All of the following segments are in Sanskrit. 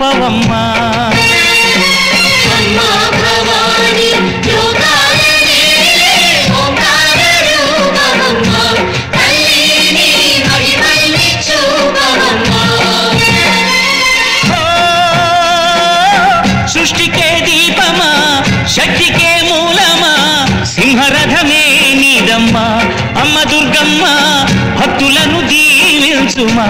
చెప్పవమ్మా సృష్టికే దీపమా శక్తికే మూలమా? సింహరథమే నీదమ్మా అమ్మ దుర్గమ్మ భక్తులను దీవించుమా?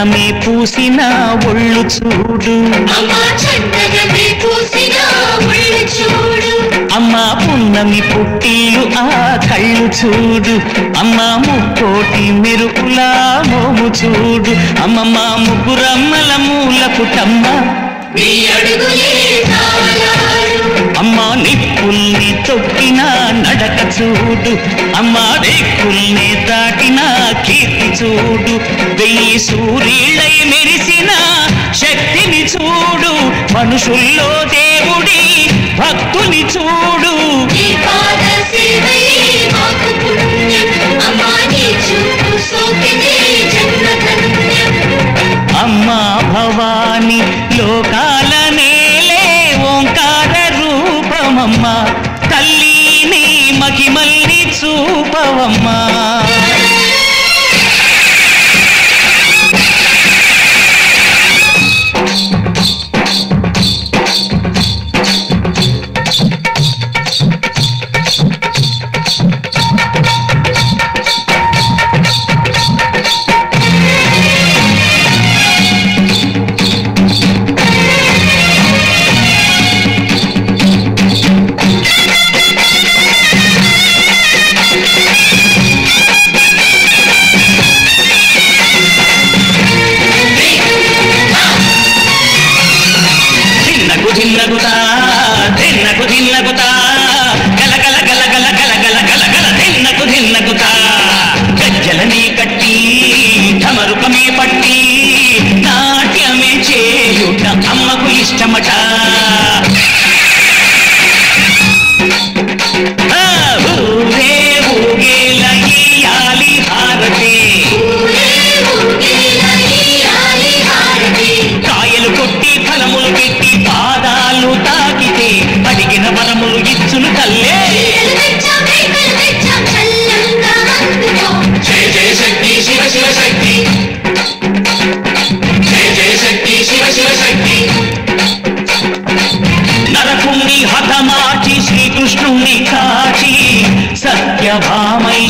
చందనమే పూసిన ఒళ్ళు చూడు. అమ్మా పున్నమి పుట్టిల్లు ఆ కళ్ళు చూడు. అమ్మా ముక్కోటి మెరుపులా మోము చూడు. అమ్మమ్మ ముగ్గురమ్మల మూల తాళాలు అమ్మా నిప్పుల్ని తొక్కిన నడక చూడు. అమ్మా రేకుల్ని దాటిన కీర్తి చూడు. వెయ్యి సూర్యులై మెరిసిన శక్తిని చూడు. మనుషుల్లో దేవుడి భక్తుని చూడు. అమ్మా భవాని లోకాల నేలే ఓంకార రూపమమ్మ. తల్లి నీ మహిమల్ని చూపవమ్మా.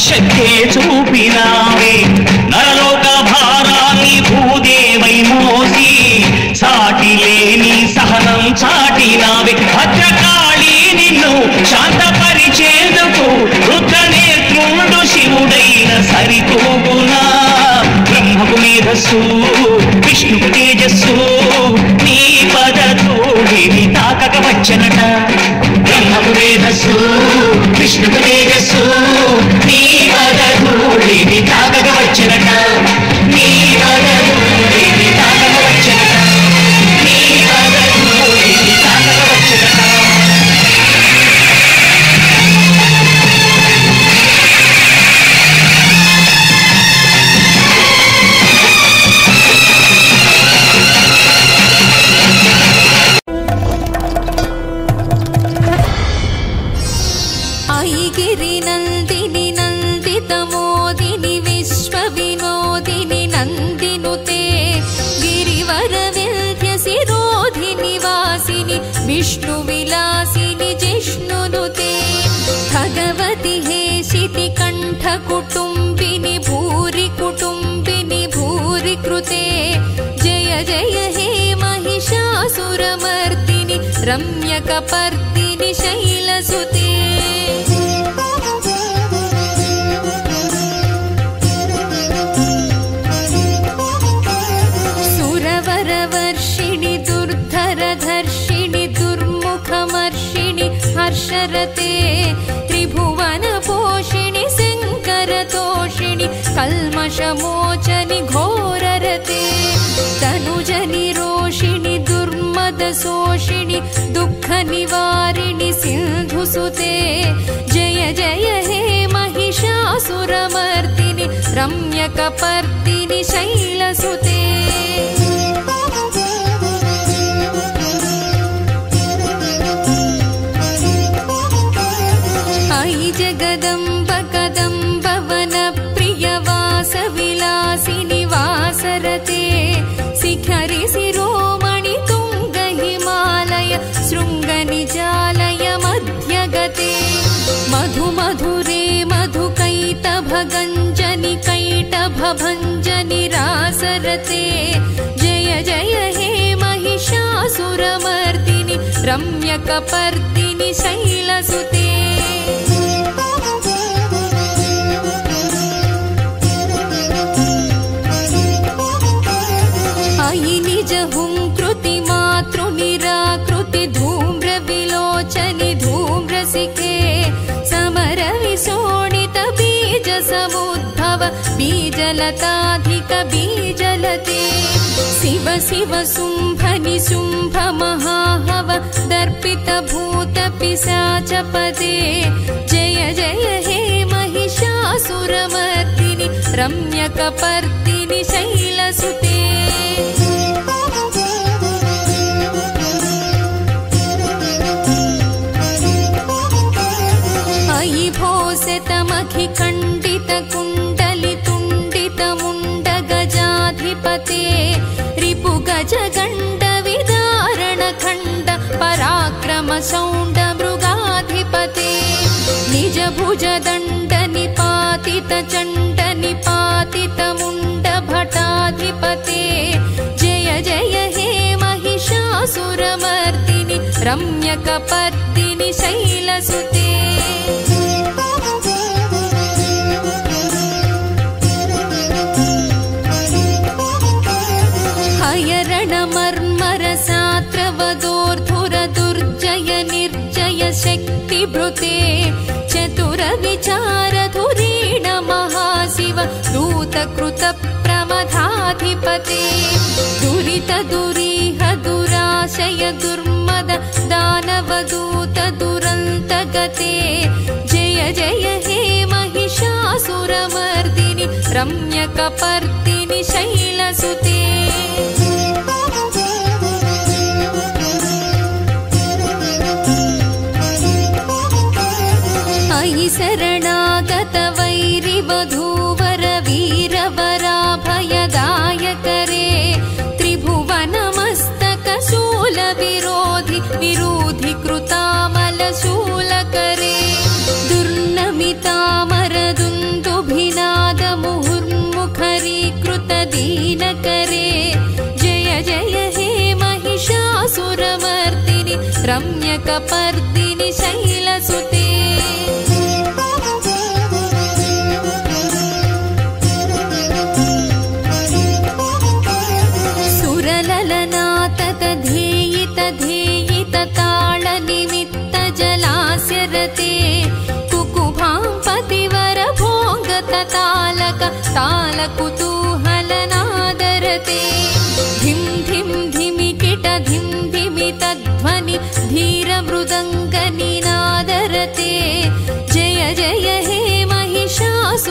శక్తే చూపినావే నరలోక భారాన్ని భూదేవై మోసి సాటి లేని సహనం చాటినావే. భద్రకాళి నిన్ను శాంతపరిచేందుకు రుద్రనేత్రుడు శివుడైన సరితూగునా. బ్రహ్మకు మేధస్సు విష్ణుకు తేజస్సు నీ పదతోడిని తాకక వచ్చనట. బ్రహ్మకు మేధస్సు విష్ణుకు ऐगिरि नन्दिनि नन्दितमोदिनि विश्वविनोदिनि नन्दिनुते गिरिवरविन्ध्यसिरोधिनि वासिनि विष्णुविलासिनि जिष्णुनुते भगवति हेशिति कण्ठकुटुम्बिनि भूरि कुटुम्बिनि भूरि कृते जय जय हे महिषासुरमर्दिनि रम्यकपर्दिनि शैलसुते सुरवरवर्षिणि दुर्धरधर्षिणि दुर्मुखमर्षिणि हर्षरते त्रिभुवनपोषिणि शङ्करतोषिणि कल्मषमोचनि घोररते तनुजनि रोषिणि दुर्मदशोषिणि दुःखनिवारिणि सिन्धुसुते जय जय हे महिषासुरमर्दिनि रम्यकपर्दिनि शैलसुते मधुकैटभगञ्जनि कैटभञ्जनि रासरते जय जय हे महिषासुरमर्दिनि रम्यकपर्दिनि शैलसुते समुद्भव बीजलताधिक बीजलते शिव शिव शुम्भ महाहव दर्पित भूत पिशाचपदे जय जय हे महिषासुरमर्दिनि रम्यकपर्दिनि शैलसुते। अयि भोसतमखि गज गण्ड विदारण खण्ड पराक्रम मृगाधिपते निज भुज दण्ड निपातित चण्ड भटाधिपते जय जय हे महिषासुरमर्दिनि रम्यकपर्दिनि शैलसुते निर्जय शक्तिभृते चतुर विचारधुरीण महाशिव दूतकृत प्रमथाधिपते दुरित दुरीह दुराशय दुर्मद दानवदूत दुरन्तगते। जय जय हे महिषासुरमर्दिनि रम्यकपर्दिनि शैलसुते सुरललनातत ध्येयित ध्येयित ताळनिमित्त जलास्य रते कुकुभां पतिवर भोगत तालक तालकुतूहलनादरते धिमितध्वनि धीरमृदङ्गनिनादरते जय जय हे महिषासुरमर्दिनि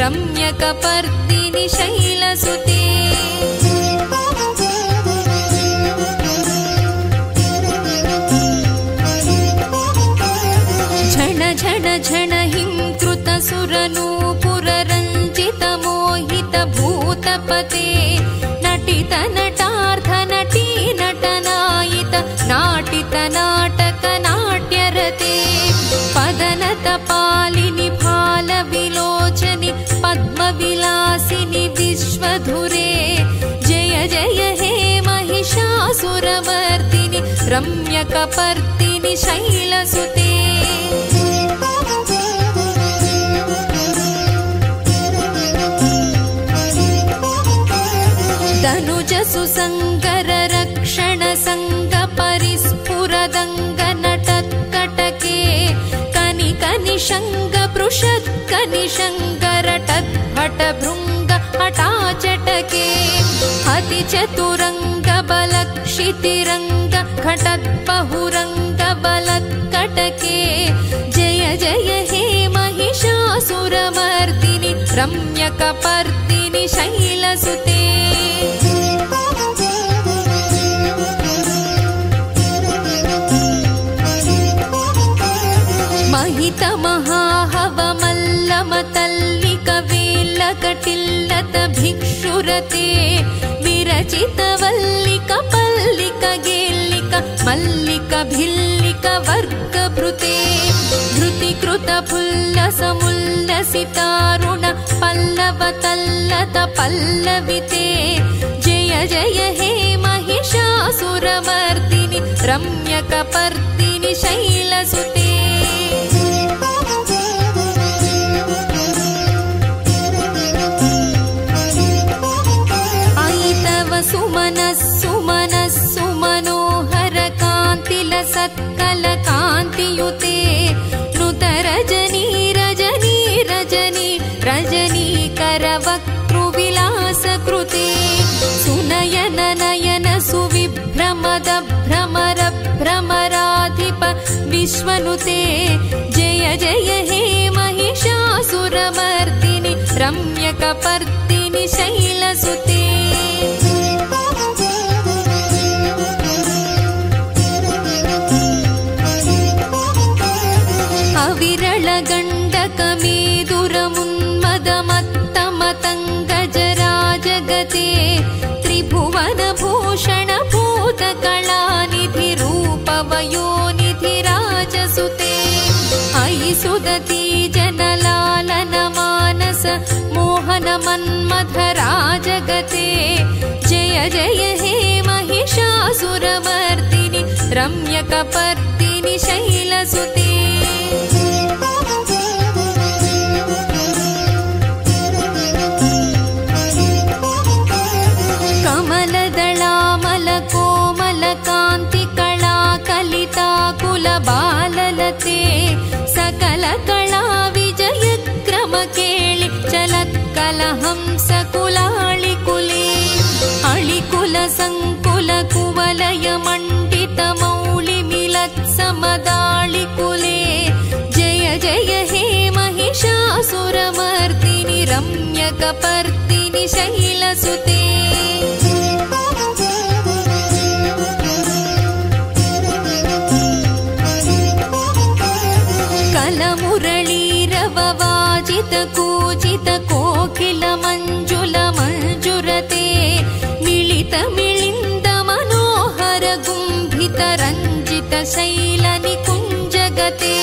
रम्यकपर्दिनि शैलसुते। झण झण झण हिं कृत पदनत पालिनि फाल विलोचनि पद्मविलासिनि विश्वधुरे। जय जय हे महिषासुरमर्दिनि रम्यकपर्दिनि शैलसुते। तनुज नटत्कटके कनि कनि शङ्ग पृषत् कनि शङ्करट हटभृङ्ग हटाचटके अतिचतुरङ्ग बलक्षितिरङ्ग घटद्बहुरङ्ग बलत्कटके जय जय हे महिषासुरमर्दिनि रम्यकपर्दिनि शैलसुते भिक्षुरते विरचितवल्लिक पल्लिक गेल्लिक मल्लिक भिल्लिक वर्गभृते धृतिकृत फुल्लसमुल्लसितारुण पल्लवतल्लत पल्लविते जय जय हे महिषासुरमर्दिनि रम्यकपर्दिनि शैलसुते कान्तियुते नुत रजनी रजनी रजनी रजनीकरवक्तृविलासकृते सुनयन नयन सुविभ्रमद भ्रमर भ्रमराधिप विश्वनुते। जय जय हे महिषासुरमर्दिनि रम्यकपर्दिनि शैलसुते त्रिभुवनभूषणभूतकलानिधिरूपवयोनिधिराजसुते अयि सुदती जनलालन मानस मोहन मन्मथराजगते। जय जय हे महिषासुरमर्दिनि रम्यकपर्दिनि शैलसुते कमलदळामलकोमलकान्तिकळाकलिताकुलबाललते सकलकला विजयक्रम केळि चलत्कलहंसकुलाळिकुले अळिकुल सङ्कुल कुवलय मण्डित मौलिमिलत्समदाळिकुले जय जय हे महिषासुरमर्दिनि रम्यकपर्दिनि शैलसुते कूजित कोकिल मञ्जुल मञ्जुरते मिलित मिलिन्द मनोहर गुम्भित रञ्जित शैल निकुञ्जगते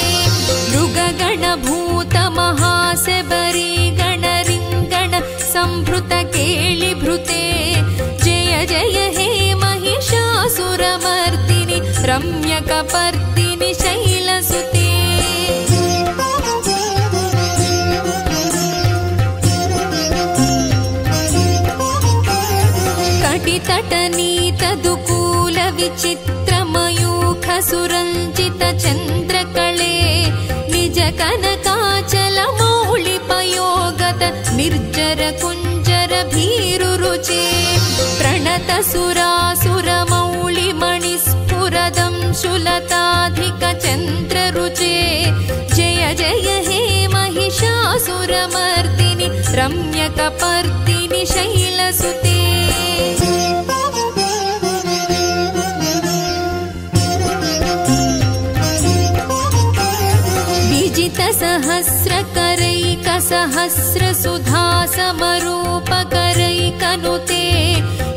मृगगणभूत महासेबरी गणरिङ्गण सम्भृत केळिभृते जय जय हे महिषासुरमर्दिनि रम्यकपर्दिनि कटितटनीतदुकूलविचित्रमयूखसुरञ्जित चन्द्रकळे निज कनकाचल मौलिपयोगत निर्जर कुञ्जर भीरुरुचे प्रणत सुरासुर मौलिमणिस्फुरदं शुलताधिक चन्द्ररुचे जय जय हे महिषासुरमर्दिनि रम्यकपर्दिनि सहस्रकरैक सहस्र सुधा समरूपकरैकनुते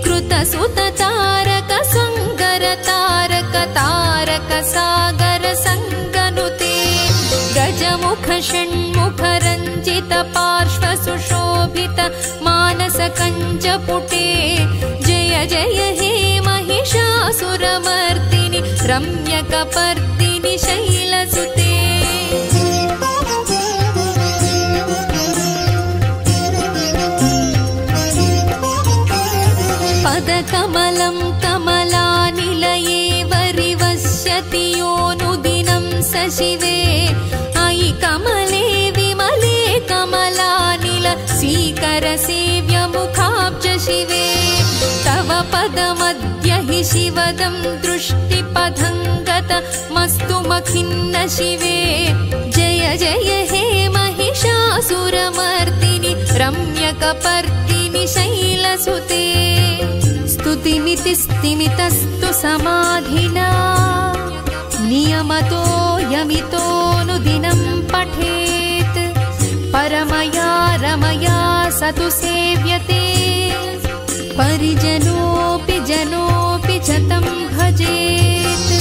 कृत सुत तारक सङ्गर तारक तारक सागर सङ्गनुते गजमुख षण्मुख रञ्जित पार्श्व जय जय हे महिषासुरमर्दिनि रम्यकपर्दिनि कमलं कमलानिलये वरिवश्यति योनुदिनं सशिवे। अयि कमले विमले कमलानिल स्वीकरसेव्यमुखाब्ज शिवे। तव पदमद्य हि शिवदं दृष्टिपथं मखिन्न शिवे। जय जय हे महिषासुरमर्दिनि रम्यकपर्दिनि शैलसुते। स्तिमितिस्तिमितस्तु समाधिना। नियमतो यमितोऽनुदिनं पठेत्। परमया रमया स तु सेव्यते। परिजनोऽपि जनोऽपि शतं भजेत्।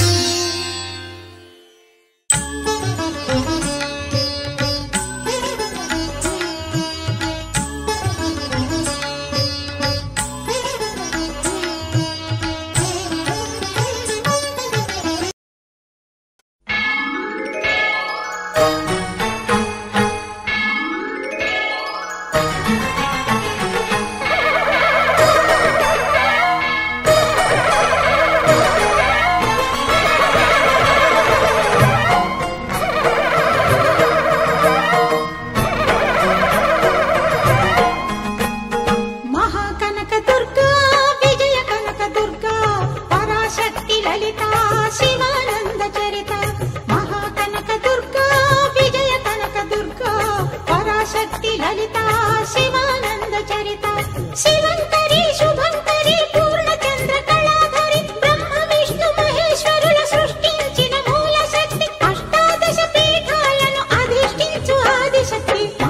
You.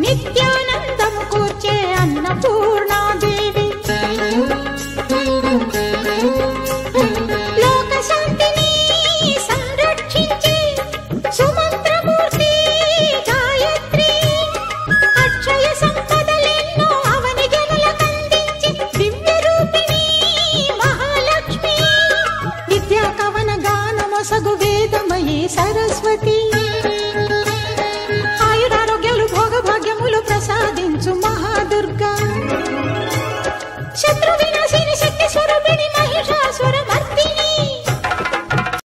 నిత్యానందం కూర్చే అన్నపూర్ణ